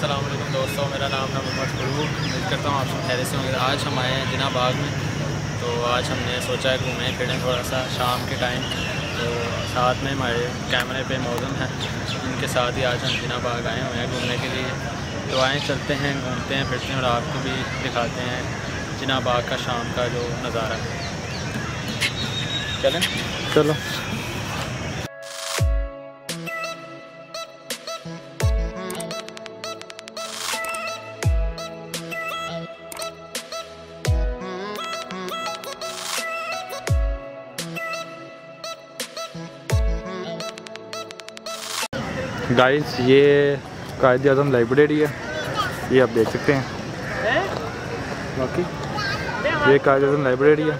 अस्सलाम वालेकुम दोस्तों, मेरा नाम है मोहम्मद फरूक उम्मीद करता हूँ आप सब खैर से होंगे। आज हम आए हैं जिना बाग में। तो आज हमने सोचा है घूमें, फिरें थोड़ा सा शाम के टाइम तो साथ में हमारे कैमरे पे मौजूद हैं। उनके साथ ही आज हम जिना बाग आए हुए हैं घूमने के लिए। तो आए, चलते हैं, घूमते हैं, फिरते हैं और आपको भी दिखाते हैं जिना बाग का शाम का जो नज़ारा है। चलें? चलो। गाइस ये कायद अजम लाइब्रेरी है। ये आप देख सकते हैं। बाकी, ये कायद अजम लाइब्रेरी है।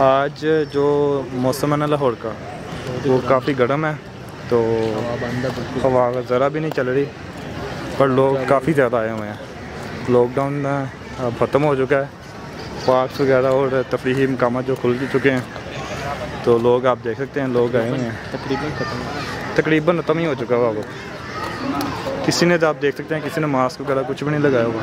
आज जो मौसम है ना लाहौर का, वो काफ़ी गर्म है तो हवा ज़रा भी नहीं चल रही, पर लोग काफ़ी ज़्यादा आए हुए हैं। लॉकडाउन अब ख़त्म हो चुका है। पार्क्स वगैरह और तफरी मकाम जो खुल चुके हैं। तो लोग आप देख सकते हैं लोग आए हुए हैं। तकरीबन ख़त्म। तकरीबन ख़त्म ही हो चुका हुआ वो किसी ने तो आप देख सकते हैं किसी ने मास्क वगैरह कुछ भी नहीं लगाया हुआ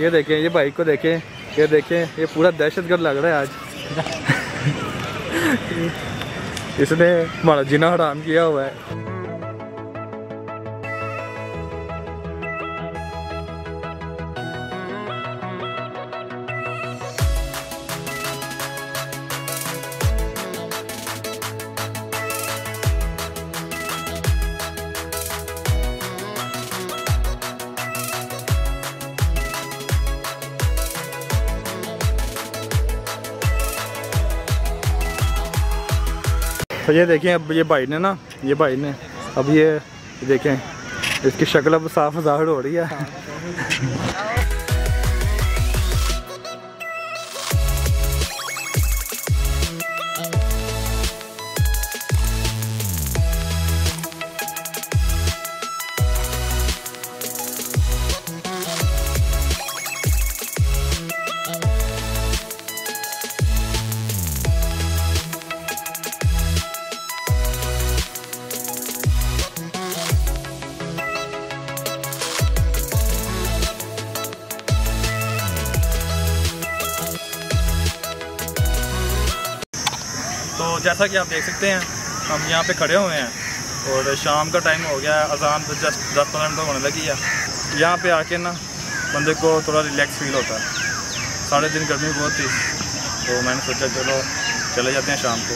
ये देखें ये बाइक को देखें ये देखें ये पूरा दहशतगर्द लग रहा है आज। इसने हमारा जीना हराम किया हुआ है। तो ये देखें, अब ये भाई ने ना, ये भाई ने, अब ये देखें, इसकी शक्ल अब साफ़ ज़ाहिर हो रही है। जैसा कि आप देख सकते हैं, हम यहाँ पे खड़े हुए हैं और शाम का टाइम हो गया है, अजान तो जस्ट दस पंद्रह मिनट होने लगी है। यहाँ पे आके ना बंदे को थोड़ा रिलैक्स फील होता है। साढ़े दिन गर्मी बहुत थी तो मैंने सोचा चलो चले जाते हैं शाम को।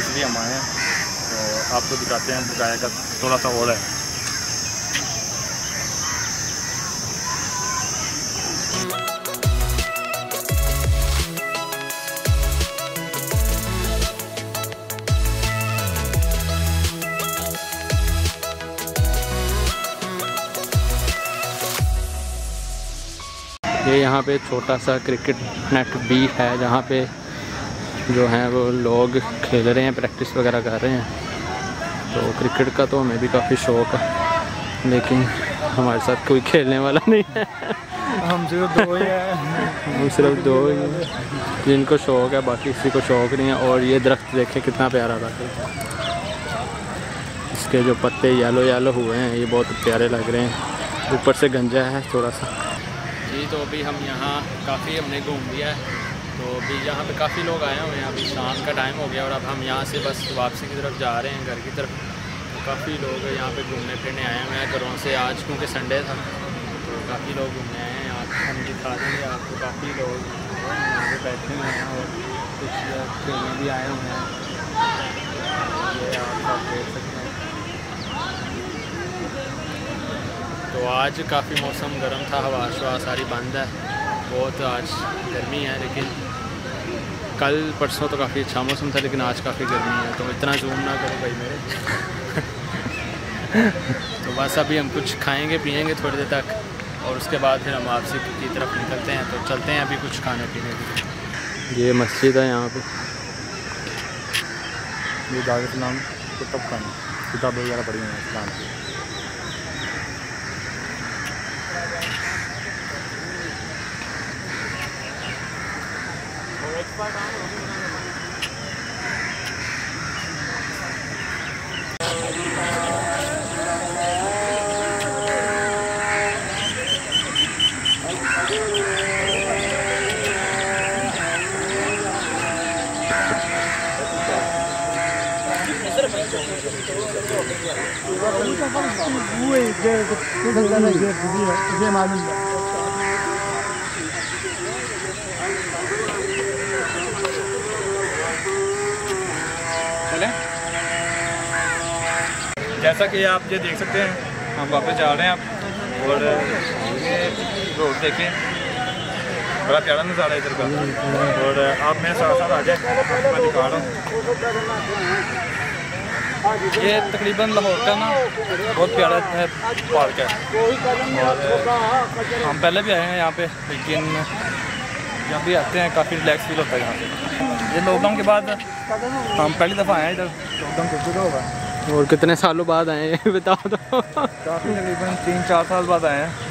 इसलिए हम आए हैं तो आपको दिखाते हैं बकाया का थोड़ा सा और है। ये यहाँ पे छोटा सा क्रिकेट नेट भी है जहाँ पे जो हैं वो लोग खेल रहे हैं प्रैक्टिस वगैरह कर रहे हैं। तो क्रिकेट का तो हमें भी काफ़ी शौक़ है लेकिन हमारे साथ कोई खेलने वाला नहीं है। हम सिर्फ़ दो ही हैं। हम सिर्फ़ दो ही हैं। जिनको शौक़ है बाकी किसी को शौक़ नहीं है। और ये दरख्त देखें कितना प्यारा लग रहा इसके जो पत्ते येलो येलो हुए हैं ये बहुत प्यारे लग रहे हैं। ऊपर से गंजा है थोड़ा सा। जी तो अभी हम यहाँ काफ़ी हमने घूम लिया है। तो अभी यहाँ पे काफ़ी लोग आए हुए हैं। अभी शाम का टाइम हो गया और अब हम यहाँ से बस वापसी की तरफ़ जा रहे हैं, घर की तरफ़। तो काफ़ी लोग यहाँ पे घूमने फिरने आए हुए हैं घरों से। आज क्योंकि संडे था तो काफ़ी लोग घूमने आए हैं। आज हम दिखा देंगे आपको काफ़ी लोग यहाँ पे बैठे हुए हैं और कुछ खेलने भी आए हुए हैं। ये आप सब तो आज काफ़ी मौसम गर्म था हवा शवा सारी बंद है। बहुत आज गर्मी है लेकिन कल परसों तो काफ़ी अच्छा मौसम था लेकिन आज काफ़ी गर्मी है। तो इतना जूम ना करो भाई मेरे। तो बस अभी हम कुछ खाएँगे पियेंगे थोड़ी देर तक और उसके बाद फिर हम वापसी की तरफ़ निकलते हैं। तो चलते हैं अभी कुछ खाने पीने के लिए। ये मस्जिद है यहाँ पे। ये दाग इस्लाम कुतब खान। किताब वगैरह पढ़ी हैं इस्लाम की। Red vai dar Ui, Gerd, das ist eine Gerd, wir machen das. जैसा कि आप ये देख सकते हैं, हम वापस जा रहे हैं आप और ये रोड देखें। बड़ा प्यारा नज़ारा इधर का। और आप मेरे साथ साथ आ जाए मैं दिखा रहा हूँ। ये तकरीबन लाहौर का ना बहुत प्यारा है, पार्क है। और हम पहले भी आए हैं यहाँ पे, लेकिन जब भी आते हैं, काफ़ी रिलैक्स फील होता है यहाँ पे। ये लॉकडाउन के बाद हम पहली दफ़ा आए हैं इधर। लॉकडाउन चुका होगा? और कितने सालों बाद आए हैं बताओ तो। काफ़ी तकरीबन तीन चार साल बाद आए हैं।